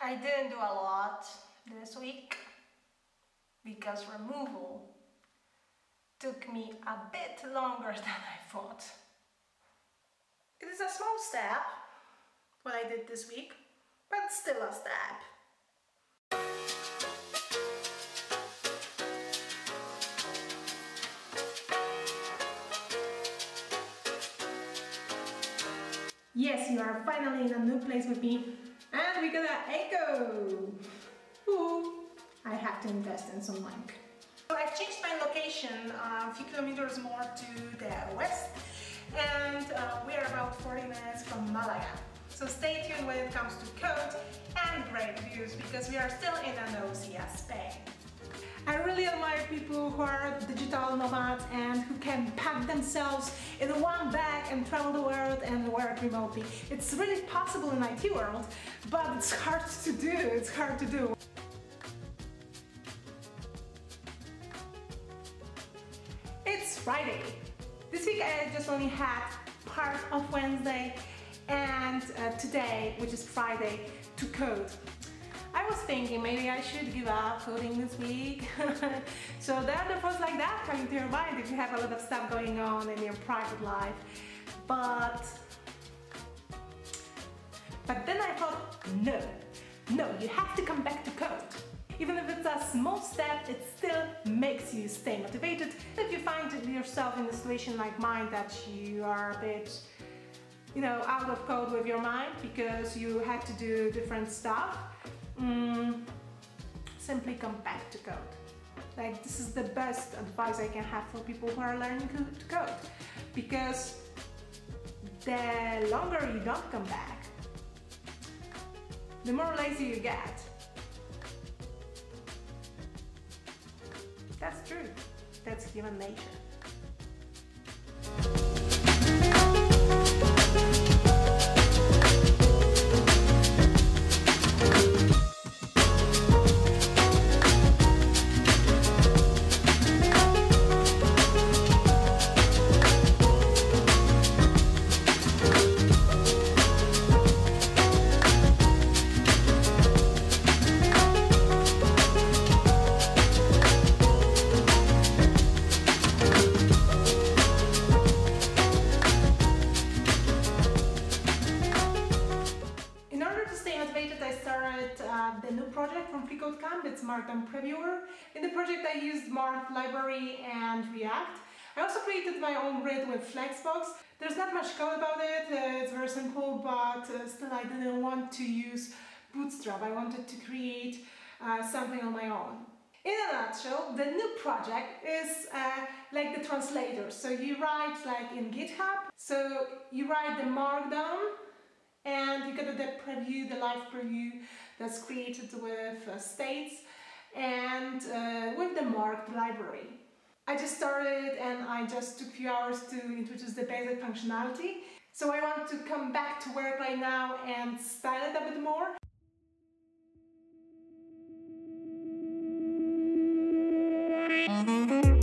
I didn't do a lot this week because removal took me a bit longer than I thought. It is a small step, what I did this week, but still a step. Yes, you are finally in a new place with me we got an echo. Ooh, I have to invest in some mic. So I've changed my location uh, a few kilometers more to the west and uh, we are about 40 minutes from Malaga. So stay tuned when it comes to code and great views because we are still in Andalusia, Spain. I really admire people who are digital nomads and who can pack themselves in one bag and travel the world and work remotely. It's really possible in IT world, but it's hard to do, it's hard to do. It's Friday. This week I just only had part of Wednesday and uh, today, which is Friday, to code. I was thinking maybe I should give up coding this week. so there are the thoughts like that coming to your mind if you have a lot of stuff going on in your private life. But but then I thought, no, no, you have to come back to code. Even if it's a small step, it still makes you stay motivated. If you find yourself in a situation like mine that you are a bit you know, out of code with your mind because you had to do different stuff, mm, simply come back to code. Like this is the best advice I can have for people who are learning to code because the longer you don't come back, the more lazy you get. That's true. That's human nature. It's Markdown Previewer. In the project I used Marked Library and React. I also created my own grid with Flexbox. There's not much code about it, uh, it's very simple, but uh, still I didn't want to use Bootstrap. I wanted to create uh, something on my own. In a nutshell, the new project is uh, like the translator. So you write like in GitHub, so you write the markdown the preview, the live preview that's created with uh, states and uh, with the marked library. I just started and I just took a few hours to introduce the basic functionality. So I want to come back to work right now and style it a bit more. Mm-hmm.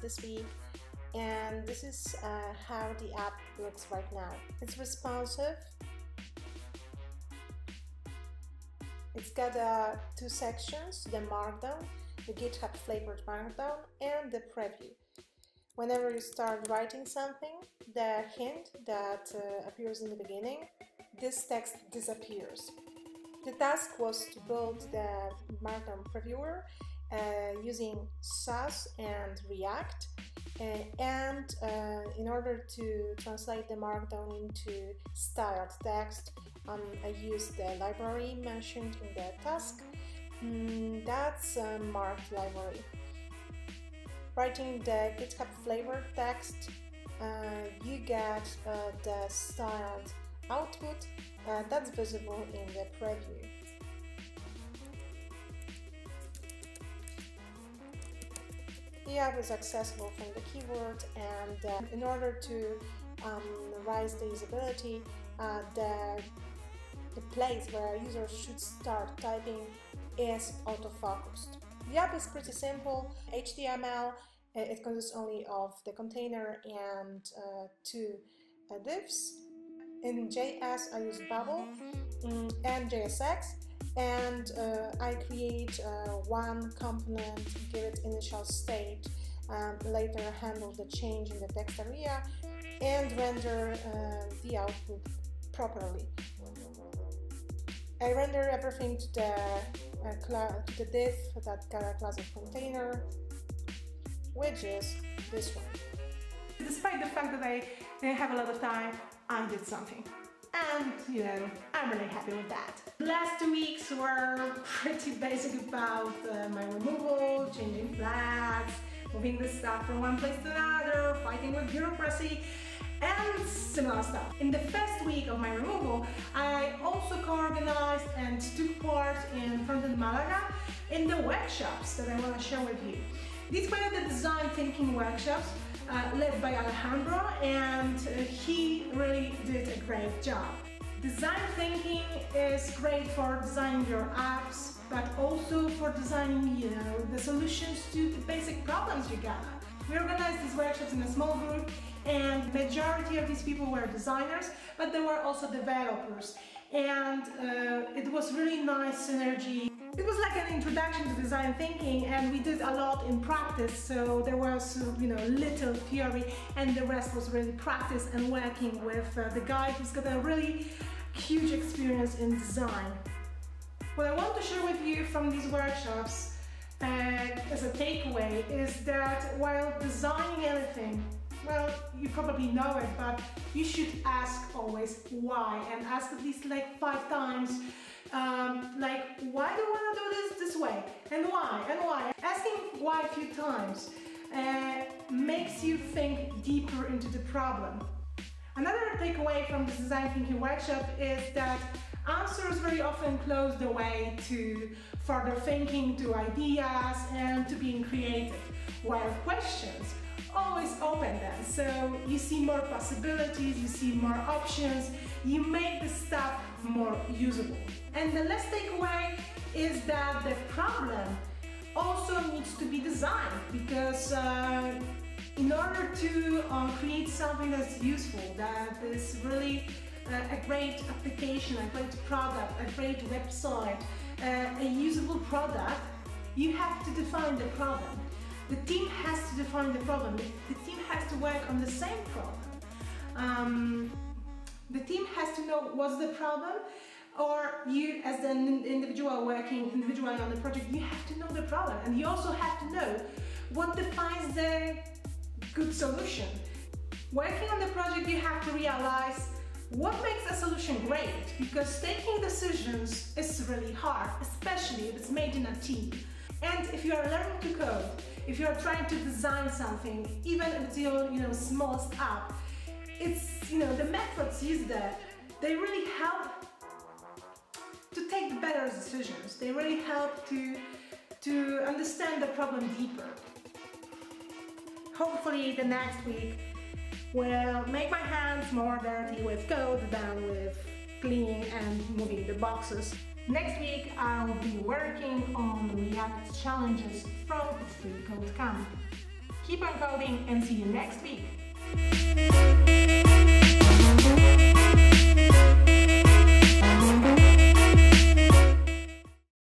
This week and this is uh, how the app looks right now. It's responsive. It's got uh, two sections, the Markdown, the GitHub flavored Markdown and the preview. Whenever you start writing something, the hint that uh, appears in the beginning, this text disappears. The task was to build the Markdown previewer uh, using Sass and React uh, and uh, in order to translate the Markdown into styled text um, I use the library mentioned in the task mm, that's a Marked library writing the GitHub flavored text uh, you get uh, the styled output uh, that's visible in the preview. The app is accessible from the keyboard and uh, in order to um, raise the usability, uh, the, the place where a user should start typing is auto-focused. The app is pretty simple, HTML, uh, it consists only of the container and uh, two uh, divs in JS I use Babel and JSX and uh, I create uh, one component, give it initial state, um, later handle the change in the text area and render uh, the output properly. I render everything to the, uh, to the div that class of container, which is this one. Despite the fact that I didn't have a lot of time, I did something. And, you know, I'm really happy with that. Last two weeks were pretty basic about uh, my removal, changing flags, moving the stuff from one place to another, fighting with bureaucracy, and similar stuff. In the first week of my removal, I also co-organized and took part in Frontend Malaga in the workshops that I want to share with you. These were the design thinking workshops uh, led by Alejandro and uh, he really did a great job. Design thinking is great for designing your apps, but also for designing, you know, the solutions to the basic problems you got. We organized these workshops in a small group and majority of these people were designers, but there were also developers. And uh, it was really nice synergy it was like an introduction to design thinking and we did a lot in practice so there was you know little theory and the rest was really practice and working with uh, the guy who's got a really huge experience in design. What I want to share with you from these workshops uh, as a takeaway is that while designing anything well, you probably know it, but you should ask always why and ask at least like five times um, like, why do you want to do this this way? And why? And why? Asking why a few times uh, makes you think deeper into the problem. Another takeaway from this design thinking workshop is that answers very often close the way to further thinking, to ideas, and to being creative, while questions always open them. So you see more possibilities, you see more options, you make the stuff more usable. And the last takeaway is that the problem also needs to be designed because uh, in order to uh, create something that's useful, that is really a great application, a great product, a great website, uh, a usable product, you have to define the problem. The team has to define the problem. The team has to work on the same problem. Um, the team has to know what's the problem or you as an individual working individually on the project, you have to know the problem and you also have to know what defines the good solution. Working on the project, you have to realize what makes a solution great because taking decisions is really hard, especially if it's made in a team. And if you are learning to code, if you are trying to design something, even until you know smallest app, it's you know the methods used there, they really help to take better decisions. They really help to to understand the problem deeper. Hopefully the next week will make my hands more dirty with code than with cleaning and moving the boxes. Next week I'll be working on React challenges from Free Code Camp. Keep on coding and see you next week!